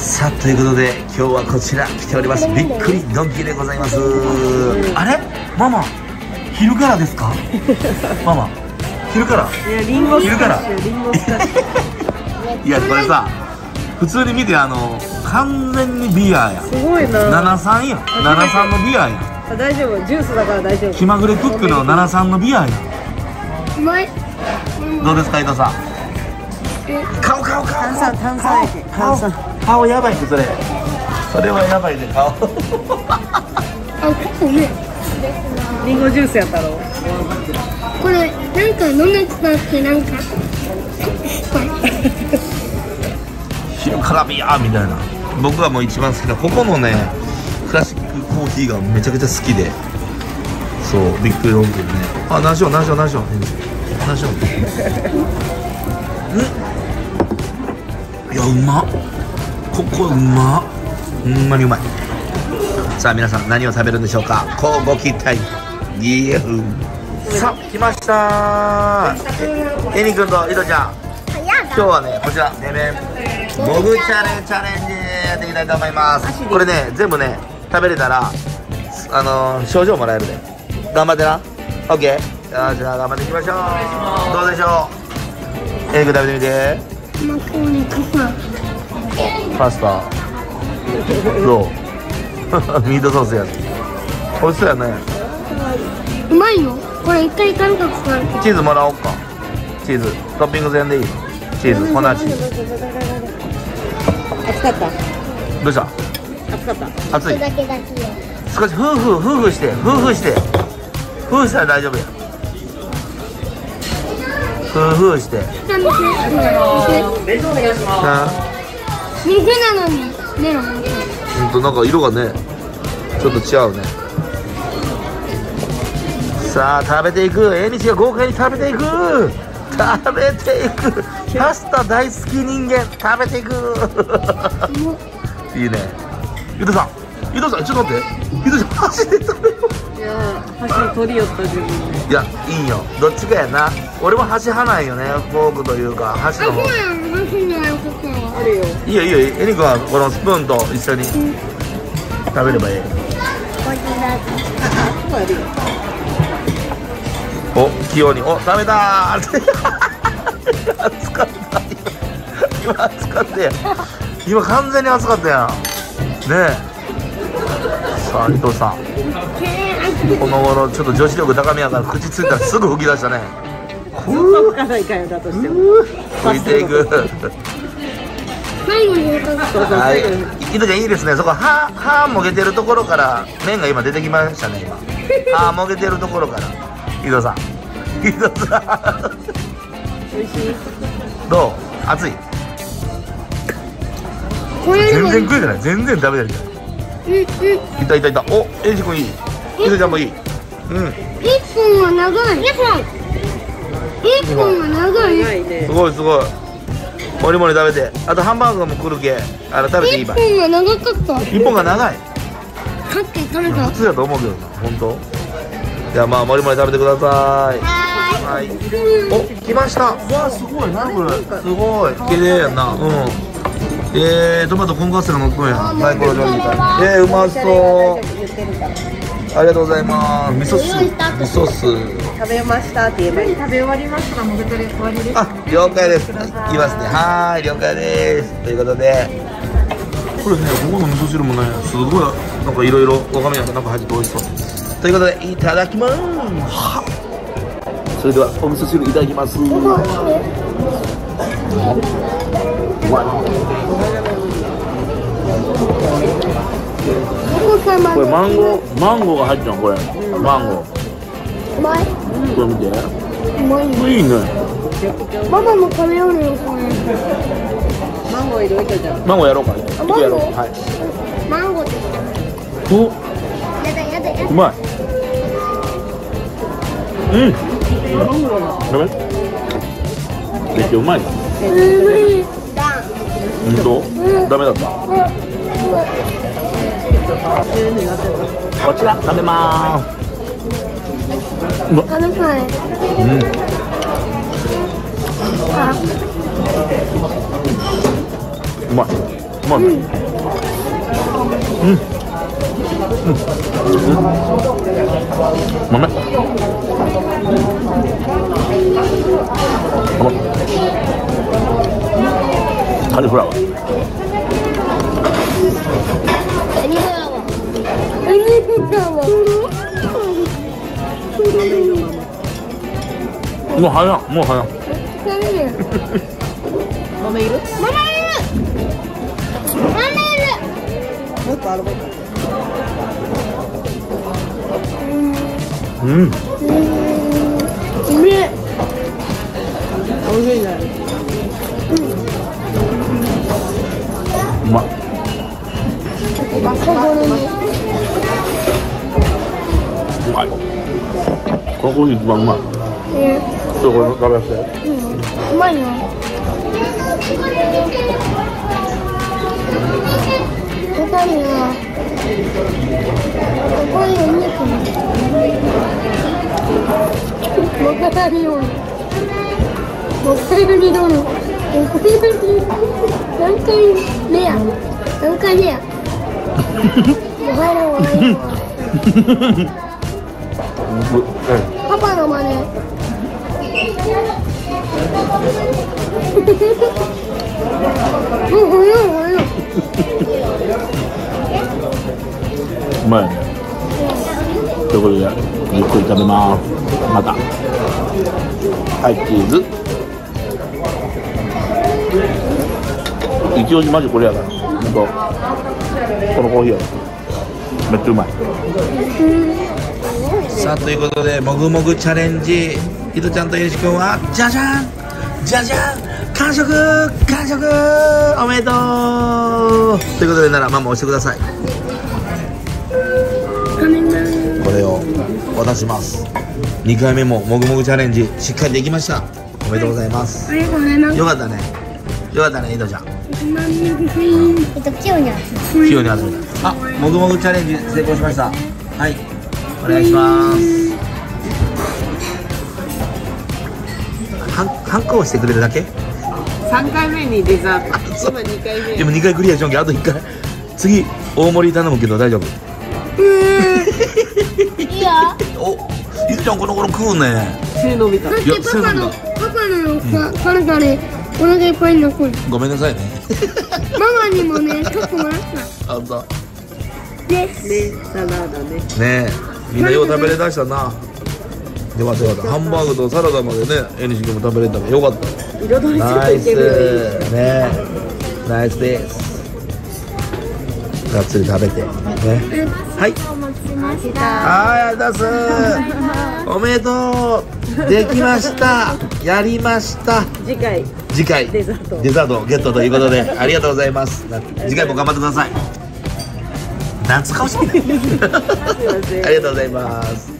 さあということで今日はこちら来ております。びっくりドンキーでございます。あれ？ママ昼からですか？ママ昼から？いやリンゴス昼から？いやこれさ普通に見てあの完全にビアや。すごいな。73や。73のビアや。あ大丈夫。ジュースだから大丈夫。気まぐれクックの73のビアや。うまい。どうですか伊藤さん？顔顔顔炭酸炭酸炭酸顔やばいってそれ。それはやばいね。顔。あ結構ね。リンゴジュースやったろ。これなんか飲むやつだってなんか。昼からビアみたいな。僕がもう一番好きなここのねクラシックコーヒーがめちゃくちゃ好きで。そうビッグロングでね。あ何しよう何しよう何しよう。何しよう。んいやうまっここうまっ。ほんまにうまい。さあ皆さん何を食べるんでしょうか。こうご期待。イエフさあ来ました。えにくんと井戸ちゃん。今日はねこちらねめんモグチャレチャレンジやっていきたいと思います。これね全部ね食べれたらあのー賞状もらえるで。頑張ってな。OK よしじゃあ頑張っていきましょう。どうでしょう。エイク食べてみてパスタ。どう？ミートソースや。美味しそうやね。うまいよ。これ一回感覚かるチーズもらおうか。チーズ。トッピング全でいい。チーズ。粉チーズ。熱かった？どうした？熱かった。熱い？だけだけよ。少しフーフーフーフーして。フーフーして。フーしたら大丈夫や。フーフーして。冷蔵お願いしま水水なのにメロン。ほんとなんか色がねちょっと違うね。さあ食べていく。えにちが豪快に食べていく。食べていく。パスタ大好き人間。食べていく。いいね。ゆとさん。ゆとさんちょっと待って。ゆとさん箸で食べよう。いやー箸取り寄った自分で。いやいいよ。どっちかやな。俺も箸派なんよね。フォークというか箸の方。そうやん。マシンじゃないことやあるよ。いいよいいよエリ君はこのスプーンと一緒に食べればいい。お器用に。お食べたー。熱かった今熱かったやん今完全に熱かったやん。ねえ。さあ伊藤さん。この頃ちょっと女子力高めやから口ついたらすぐ吹き出したね。ずっと吹かないかよだとしても。吹いていく最後にそうそうはい最後に、伊藤ちゃんいいですね。そこ歯歯もげてるところから麺が今出てきましたね今。歯もげてるところから。伊藤さん。伊藤さん。美味しいどう？熱い？これ全然食えてない。全然食べてるじゃん。うんうんいたいたいた。お、エイジ君いい。伊藤ちゃんもいい。うん。一本は長い一本一本は長い長いねすごいすごい。もりもり食べて。あとハンバーグも来るけ。あの食べていいばい。一本は長かった一本が長い。かって食べた普通だと思うけどな。本当。じゃあまあもりもり食べてください。ははい。お、来ました。わあ、すごい、なこれ。すごい。綺麗やな。うん。えー、トマトコンカッセが乗っとんやん。サイコロジョニーから。えー、うまそう。ありがとうございます。味噌酢。味噌酢。食べましたって言えばいい食べ終わりましたもぐとり終わりですあ、了解です。いきますね。はーい、了解です。ということで。これね、ここの味噌汁もね、すごい、なんかいろいろ、わかめなんかなんか入ってて美味しそう。ということで、いただきます。はそれでは、お味噌汁いただきます。お子様これマンゴー、マンゴーが入っちゃうこれ。マンゴー。うまいこれ見て。うまいいいね。ママも食べようねこれマンゴー入れといたじゃんマンゴーやろうか。マンゴー？やろう。はい。マンゴーってお、やだやだやうまい。うん。ダメ。めっちゃうまい。だ本当？ダメだった？こちら食べまーす。うわ、食べたい。うん。あうまい。うまいねうん。うん。豆カリフラワーもう早いもう早豆い。るママいるママいもっとあるもん。うん。るうめえ美味しい。ねうまい心にうまい。このコーヒー一番うまい。えちょっとこれ食べさせてうまいな。他にはここにお肉。もわからんようにわからんように何回目や。何回目や。おはようおはようパパの真似。うんおよおようまいね。ということでゆっくり食べます。また。はいチーズ。一押しマジこれやから。ほんとこのコーヒーやめっちゃうまいさあということでもぐもぐチャレンジ。ひとちゃんとゆうしくんはじゃじゃんじゃじゃん完食。完食。おめでとう。ということでならママ押してください。これを渡します。2回目ももぐもぐチャレンジしっかりできました。おめでとうございます。ありがとうございます。よかったね。よかったね井戸ちゃん。えっと今日に器用に集めた。あもぐもぐチャレンジ成功しました。はいお願いします。はんハンコをしてくれるだけ？三回目にデザート。今二回目。でも2回クリアしよんけあと1回。次大盛り頼むけど大丈夫？いいよ。お井戸ちゃんこの頃食うね。中伸びた。だっいやてパパのそうパパのさ彼からお腹いっぱいに残る。ごめんなさいね。ママにもねちょっともらった。あんた。ですねサラダね。ねえみんなよう食べれだしたな。よかったよかったハンバーグとサラダまでねえにし君も食べれたからよかった。彩りナイスねナイスです。がっつり食べて。ね。はい。はいありがとうございます。おめでとう。できました。やりました。次回。次回。デザート。デザートゲットということでありがとうございます。次回も頑張ってください夏かもしい ありがとうございます